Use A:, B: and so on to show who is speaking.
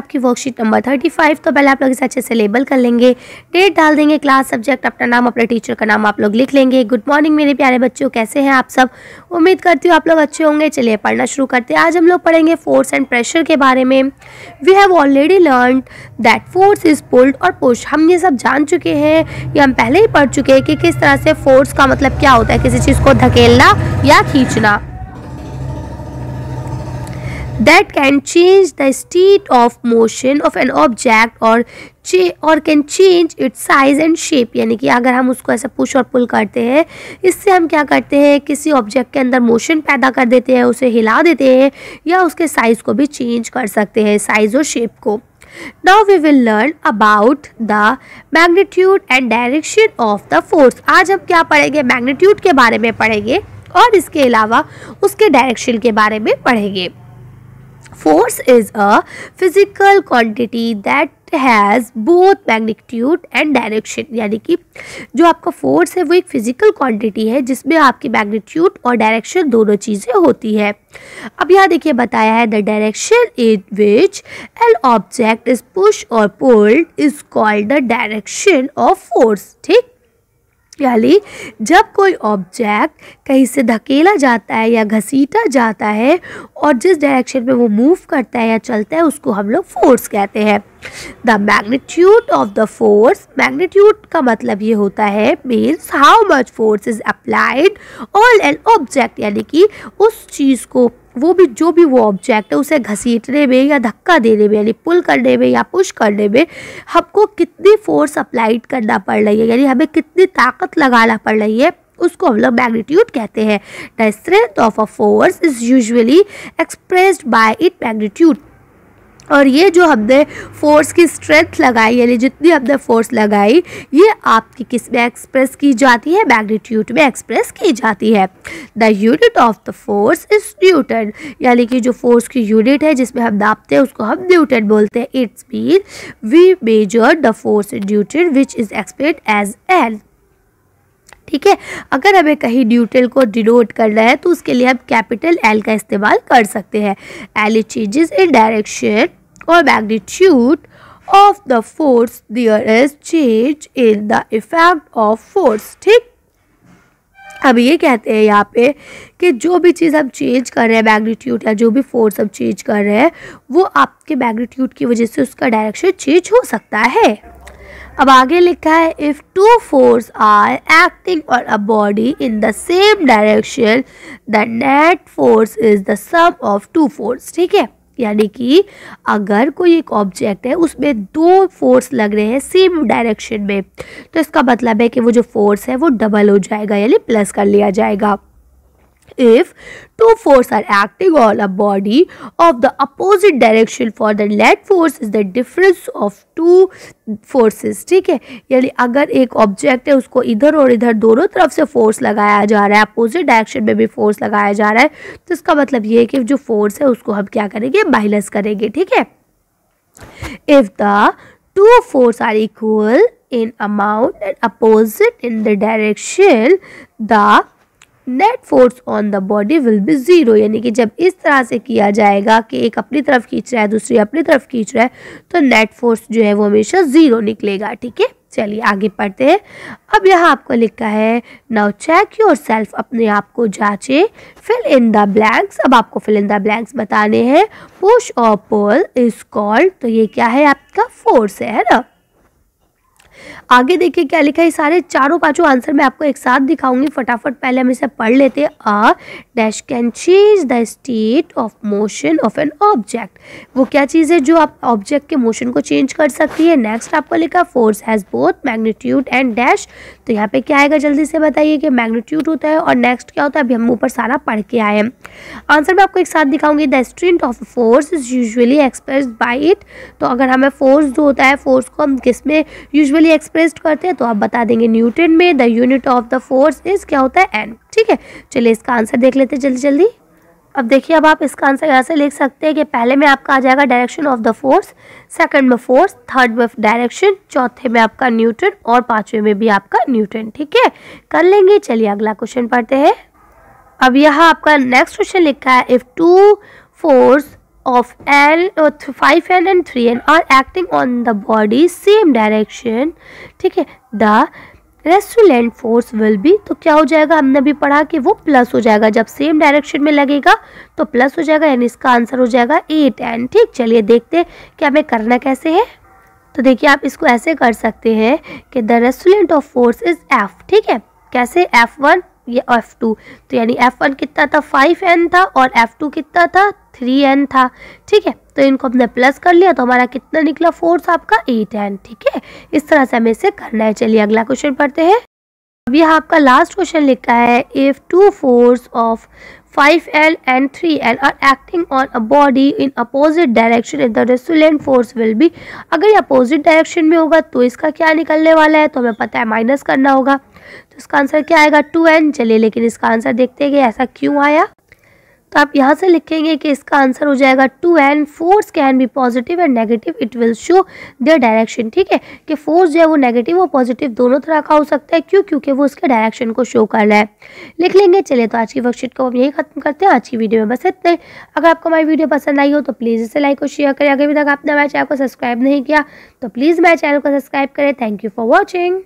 A: आपकी worksheet number thirty five तो पहले आप लोग इसे अच्छे से लेबल कर लेंगे डेट डाल देंगे क्लास सब्जेक्ट अपना नाम, अपने टीचर का नाम आप लोग लिख लेंगे। गुड मॉर्निंग मेरे प्यारे बच्चों, कैसे हैं आप सब? उम्मीद करती हूँ आप लोग अच्छे होंगे। चलिए पढ़ना शुरू करते हैं। आज हम लोग पढ़ेंगे फोर्स एंड प्रेशर के बारे में। We have already learn that force is pulled और पुश हम ये सब जान चुके हैं, ये हम पहले ही पढ़ चुके हैं कि किस तरह से फोर्स का मतलब क्या होता है? किसी चीज़ को धकेलना या खींचना। That can change the state of motion of an object or और can change its size and shape यानी कि अगर हम उसको ऐसा पुश और पुल करते हैं, इससे हम क्या करते हैं, किसी ऑब्जेक्ट के अंदर मोशन पैदा कर देते हैं, उसे हिला देते हैं, या उसके साइज़ को भी चेंज कर सकते हैं साइज़ और शेप को। Now we will learn about the magnitude and direction of the force आज हम क्या पढ़ेंगे? मैग्नीट्यूड के बारे में पढ़ेंगे और इसके अलावा उसके डायरेक्शन के बारे में पढ़ेंगे। Force is a physical quantity that has both magnitude and direction यानी कि जो आपका फोर्स है वो एक फ़िज़िकल क्वांटिटी है, जिसमें आपकी मैग्नीट्यूड और डायरेक्शन दोनों चीज़ें होती है। अब यहाँ देखिए बताया है the direction in which an object is push और pulled is called the direction of force ठीक? यानी जब कोई ऑब्जेक्ट कहीं से धकेला जाता है या घसीटा जाता है और जिस डायरेक्शन में वो मूव करता है या चलता है, उसको हम लोग फोर्स कहते हैं। The magnitude of the force magnitude का मतलब ये होता है means how much force is applied on an object यानी कि उस चीज़ को वो भी, जो भी वो ऑब्जेक्ट है, उसे घसीटने में या धक्का देने में, यानी पुल करने में या पुश करने में हमको कितनी फोर्स अप्लाइड करना पड़ रही है, यानी हमें कितनी ताकत लगाना पड़ रही है, उसको हम लोग मैग्नीट्यूड कहते हैं। The strength of a force is usually expressed by it magnitude और ये जो हमने फोर्स की स्ट्रेंथ लगाई, यानी जितनी हमने फोर्स लगाई, ये आपकी किसमें एक्सप्रेस की जाती है? मैग्नीट्यूड में एक्सप्रेस की जाती है। The unit of the force is newton यानी कि जो फोर्स की यूनिट है जिसमें हम नापते हैं, उसको हम न्यूटन बोलते हैं। It's mean we measure the force in newton which is expressed as L ठीक है? अगर हमें कहीं न्यूट्रल को डिनोट करना है तो उसके लिए हम कैपिटल एल का इस्तेमाल कर सकते हैं। A changes in direction or magnitude of the force there is change in the effect of force, ठीक? अब ये कहते हैं यहाँ पे कि जो भी चीज़ हम चेंज कर रहे हैं मैग्नीट्यूड या जो भी फोर्स हम चेंज कर रहे हैं, वो आपके मैग्नीट्यूड की वजह से उसका डायरेक्शन चेंज हो सकता है। अब आगे लिखा है if two force are acting on a body in the same direction the net force is the sum of two force ठीक है? यानी कि अगर कोई एक ऑब्जेक्ट है, उसमें दो फोर्स लग रहे हैं सेम डायरेक्शन में। तो इसका मतलब है कि वो जो फोर्स है, वो डबल हो जाएगा, यानी प्लस कर लिया जाएगा। If two forces are acting on a body of the opposite direction for the net force is the difference of two forces ठीक है यानी अगर एक ऑब्जेक्ट है उसको इधर और इधर दोनों तरफ़ से फोर्स लगाया जा रहा है अपोजिट डायरेक्शन में भी फोर्स लगाया जा रहा है तो इसका मतलब ये है कि जो फोर्स है उसको हम क्या करेंगे माइनस करेंगे ठीक है if the two force are equal in amount and opposite in the direction the net force on the body will be zero यानी कि जब इस तरह से किया जाएगा कि एक अपनी तरफ़ खींच रहा है, दूसरी अपनी तरफ़ खींच रहा है तो नेट फोर्स जो है वो हमेशा ज़ीरो निकलेगा, ठीक है? चलिए आगे पढ़ते हैं। अब यहाँ आपको लिखा है नाउ चेक योर सेल्फ अपने आप को जांचे फिल इन द ब्लैंक्स अब आपको फिल इन द ब्लैंक्स बताने हैं। पुश और पुल इज़ कॉल्ड तो ये क्या है आपका? फोर्स है ना? आगे देखिए क्या लिखा है सारे चारों पाँचों आंसर मैं आपको एक साथ दिखाऊँगी। फटाफट पहले हम इसे पढ़ लेते हैं। Dash can change the state of motion of an object वो क्या चीज़ है जो आप ऑब्जेक्ट के मोशन को चेंज कर सकती है? नेक्स्ट आपको लिखा force has both magnitude and dash तो यहाँ पे क्या आएगा, जल्दी से बताइए कि मैग्नीट्यूड होता है और नेक्स्ट क्या होता है? अभी हम ऊपर सारा पढ़ के आए हैं। आंसर मैं आपको एक साथ दिखाऊँगी। The strength of force is usually express by it तो अगर हमें फोर्स जो होता है फोर्स को हम किसमें यूजली एक्सप्रेस करते हैं तो आप बता देंगे न्यूटन में the unit of the force is क्या होता है? एन ठीक है? चलिए इसका आंसर देख लेते हैं जल्दी जल्दी। अब देखिए, अब आप इसका आंसर यहाँ से लिख सकते हैं कि पहले में आपका आ जाएगा direction of the force second में फोर्स थर्ड में डायरेक्शन चौथे में आपका न्यूटन और पाँचवें में भी आपका न्यूटन, ठीक है? कर लेंगे, चलिए अगला क्वेश्चन पढ़ते हैं। अब यहाँ आपका नेक्स्ट क्वेश्चन लिखा है if two force of L or 5n and 3n are acting on the body same direction. ठीक है? The resultant force will be तो क्या हो जाएगा? हमने अभी पढ़ा कि वो प्लस हो जाएगा। जब सेम डायरेक्शन में लगेगा तो प्लस हो जाएगा, यानी इसका आंसर हो जाएगा एट एन ठीक? चलिए देखते हैं कि हमें करना कैसे है। तो देखिए, आप इसको ऐसे कर सकते हैं कि the resultant of force is F ठीक है? कैसे? एफ़ वन ये एफ़ टू तो यानी एफ़ वन कितना था? फाइव एन था और एफ़ टू कितना था? थ्री एन था, ठीक है? तो इनको हमने प्लस कर लिया तो हमारा कितना निकला? फोर्स आपका एट एन, ठीक है? इस तरह से हमें इसे करना है। चलिए अगला क्वेश्चन पढ़ते हैं। अब यहाँ आपका लास्ट क्वेश्चन लिखा है if two force of 5L and 3L are acting on a body in opposite direction and the resultant force will be, अगर ये अपोजिट डायरेक्शन में होगा तो इसका क्या निकलने वाला है? तो हमें पता है माइनस करना होगा। तो इसका आंसर क्या आएगा? टू एन चलिए, लेकिन इसका आंसर देखते हैं कि ऐसा क्यों आया। तो आप यहाँ से लिखेंगे कि इसका आंसर हो जाएगा two and force can be positive and negative it will show their direction ठीक है? कि फोर्स जो है वो नेगेटिव और पॉजिटिव दोनों तरह का हो सकता है। क्यों? क्योंकि वो उसके डायरेक्शन को शो कर रहा है। लिख लेंगे। चलिए तो आज की वर्कशीट को हम यही खत्म करते हैं। आज की वीडियो में बस इतने अगर आपको हमारी वीडियो पसंद आई हो तो प्लीज़ इसे लाइक और शेयर करें। अगर अभी तक आपने हमारे चैनल को सब्सक्राइब नहीं किया तो प्लीज़ मेरे चैनल को सब्सक्राइब करें। Thank you for watching